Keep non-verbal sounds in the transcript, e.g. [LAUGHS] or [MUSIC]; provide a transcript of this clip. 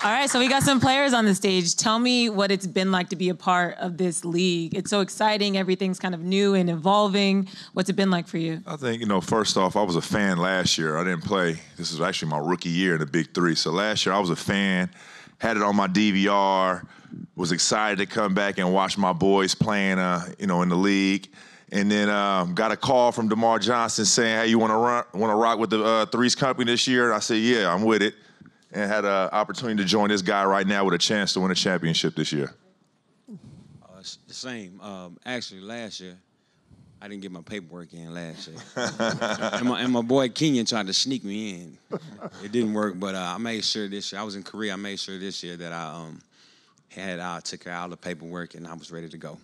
All right, so we got some players on the stage. Tell me what it's been like to be a part of this league. It's so exciting. Everything's kind of new and evolving. What's it been like for you? I think, you know, first off, I was a fan last year. I didn't play. This is actually my rookie year in the Big Three. So last year I was a fan, had it on my DVR, was excited to come back and watch my boys playing, uh, you know, in the league. And then um, got a call from DerMarr Johnson saying, "Hey, you want to run, want to rock with the uh, Threes Company this year?" And I said, "Yeah, I'm with it." And had an opportunity to join this guy right now with a chance to win a championship this year. Uh, the same. Um, actually, last year, I didn't get my paperwork in last year. [LAUGHS] and, my, and my boy Kenyon tried to sneak me in. It didn't work, but uh, I made sure this year, I was in Korea, I made sure this year that I um, had, I took out all the paperwork and I was ready to go.